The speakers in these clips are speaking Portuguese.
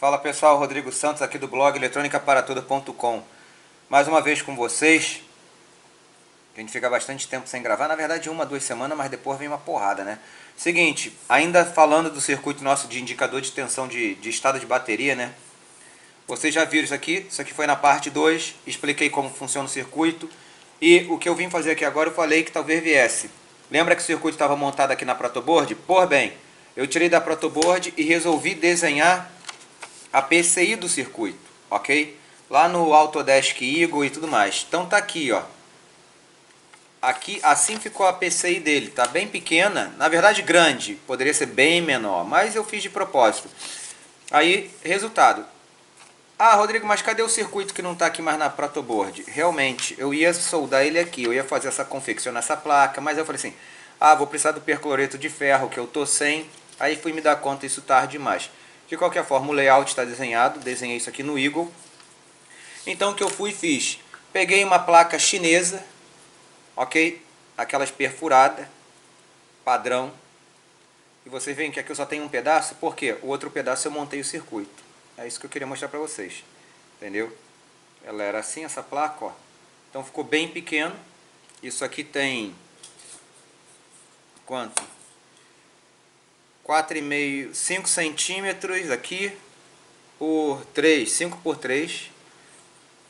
Fala pessoal, Rodrigo Santos aqui do blog eletrônicaparatudo.com Mais uma vez com vocês A gente fica bastante tempo sem gravar Na verdade uma, duas semanas, mas depois vem uma porrada, né? Seguinte, ainda falando do circuito nosso de indicador de tensão de, de estado de bateria, né? Vocês já viram isso aqui, isso aqui foi na parte 2 Expliquei como funciona o circuito E o que eu vim fazer aqui agora, eu falei que talvez viesse Lembra que o circuito estava montado aqui na protoboard? Por bem, eu tirei da protoboard e resolvi desenhar a PCI do circuito, ok? Lá no Autodesk Eagle e tudo mais. Então tá aqui, ó. Aqui, assim ficou a PCI dele. Tá bem pequena, na verdade grande. Poderia ser bem menor, mas eu fiz de propósito. Aí, resultado. Ah, Rodrigo, mas cadê o circuito que não está aqui mais na protoboard? Realmente, eu ia soldar ele aqui. Eu ia fazer essa confeccionar essa placa, mas eu falei assim... Ah, vou precisar do percloreto de ferro, que eu tô sem. Aí fui me dar conta isso tarde demais. De qualquer forma, o layout está desenhado, desenhei isso aqui no Eagle. Então o que eu fui e fiz? Peguei uma placa chinesa, ok? Aquelas perfuradas, padrão. E vocês veem que aqui eu só tenho um pedaço, por quê? O outro pedaço eu montei o circuito. É isso que eu queria mostrar para vocês, entendeu? Ela era assim, essa placa, ó. Então ficou bem pequeno. Isso aqui tem... Quanto? 4,5, 5 centímetros aqui por 3, 5 por 3,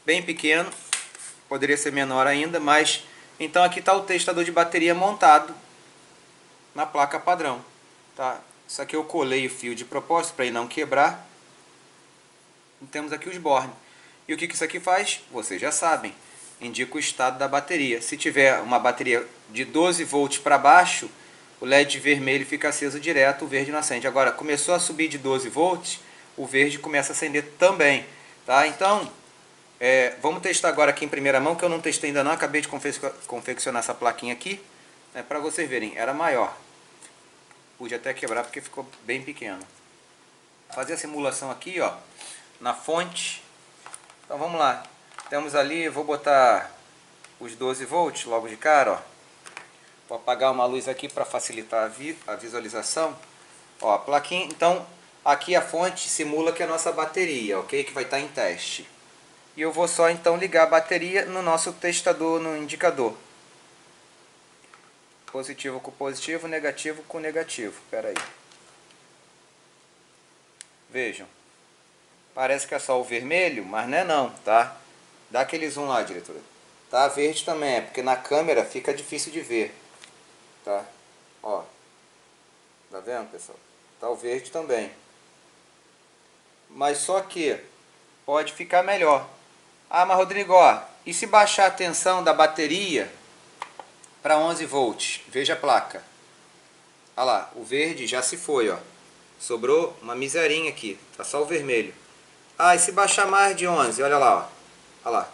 bem pequeno, poderia ser menor ainda, mas então aqui está o testador de bateria montado na placa padrão, tá? Isso aqui eu colei o fio de propósito para ele não quebrar. E temos aqui os bornes. E o que, que isso aqui faz? Vocês já sabem. Indica o estado da bateria. Se tiver uma bateria de 12 volts para baixo, o LED vermelho fica aceso direto, o verde não acende. Agora, começou a subir de 12 volts, o verde começa a acender também. Tá? Então, é, vamos testar agora aqui em primeira mão, que eu não testei ainda não, acabei de confeccionar essa plaquinha aqui, né, para vocês verem, era maior. Pude até quebrar porque ficou bem pequeno. Fazer a simulação aqui, ó, na fonte. Então vamos lá. Temos ali, vou botar os 12 volts logo de cara, ó. Vou apagar uma luz aqui para facilitar a, vi a visualização. Ó, a plaquinha, então aqui a fonte simula que é a nossa bateria, ok? Que vai estar tá em teste. E eu vou só então ligar a bateria no nosso testador, no indicador. Positivo com positivo, negativo com negativo. Espera aí. Vejam. Parece que é só o vermelho, mas não é não, tá? Dá aquele zoom lá, diretora. Tá verde também, é porque na câmera fica difícil de ver tá? Ó, tá vendo, pessoal? Tá o verde também. Mas só que pode ficar melhor. Ah, mas Rodrigo, ó, e se baixar a tensão da bateria para 11 volts? Veja a placa. Olha lá, o verde já se foi, ó. Sobrou uma miserinha aqui, tá só o vermelho. Ah, e se baixar mais de 11? Olha lá, ó. Olha lá.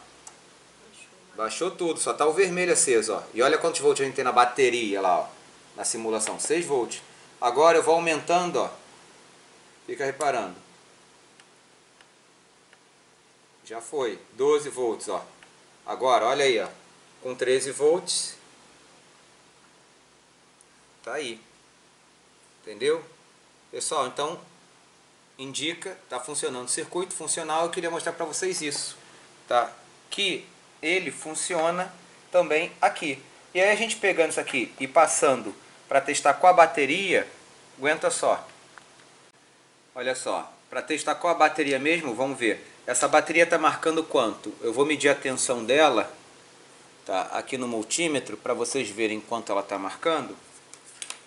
Baixou tudo, só tá o vermelho aceso, ó. E olha quantos volts a gente tem na bateria lá, ó. Na simulação, 6 volts. Agora eu vou aumentando, ó. Fica reparando. Já foi, 12 volts, ó. Agora, olha aí, ó. Com 13 volts. Tá aí. Entendeu? Pessoal, então indica, tá funcionando o circuito funcional, eu queria mostrar para vocês isso, tá? Que ele funciona também aqui. E aí a gente pegando isso aqui e passando para testar com a bateria, aguenta só. Olha só, para testar com a bateria mesmo, vamos ver. Essa bateria está marcando quanto? Eu vou medir a tensão dela tá, aqui no multímetro para vocês verem quanto ela está marcando.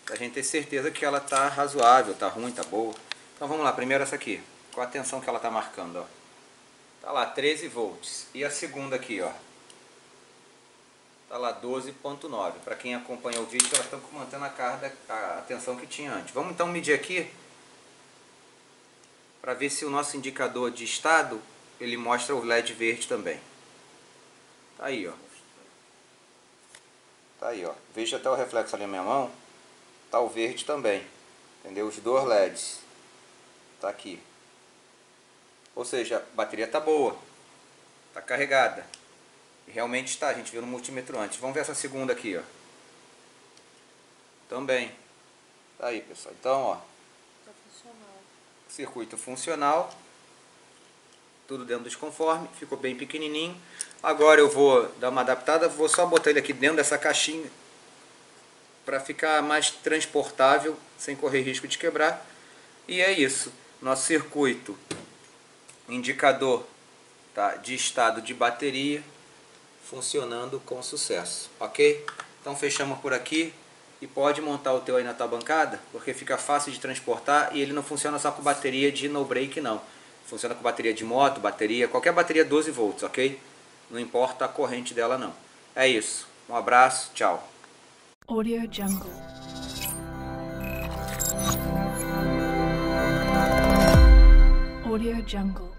Para a gente ter certeza que ela está razoável, está ruim, está boa. Então vamos lá, primeiro essa aqui. Qual a tensão que ela está marcando? Ó. Tá lá, 13 volts. E a segunda aqui, ó. Tá lá, 12.9. Para quem acompanha o vídeo, elas estão mantendo a carga, a tensão que tinha antes. Vamos então medir aqui para ver se o nosso indicador de estado ele mostra o LED verde também. Tá aí, ó. Tá aí, ó. Veja até o reflexo ali na minha mão. Tá o verde também. Entendeu? Os dois LEDs. Tá aqui. Ou seja, a bateria está boa, está carregada. Realmente está, a gente viu no multímetro antes. Vamos ver essa segunda aqui, ó. Também. Tá aí, pessoal. Então, ó. Tá funcional. Circuito funcional. tudo dentro dos conformes, ficou bem pequenininho. Agora eu vou dar uma adaptada, vou só botar ele aqui dentro dessa caixinha para ficar mais transportável, sem correr risco de quebrar. E é isso, nosso circuito, indicador tá, de estado de bateria, funcionando com sucesso, ok? Então fechamos por aqui e pode montar o teu aí na tua bancada, porque fica fácil de transportar e ele não funciona só com bateria de no break não. Funciona com bateria de moto, bateria, qualquer bateria 12 volts, ok? Não importa a corrente dela não. É isso. Um abraço, tchau. Audio Jungle. Audio Jungle.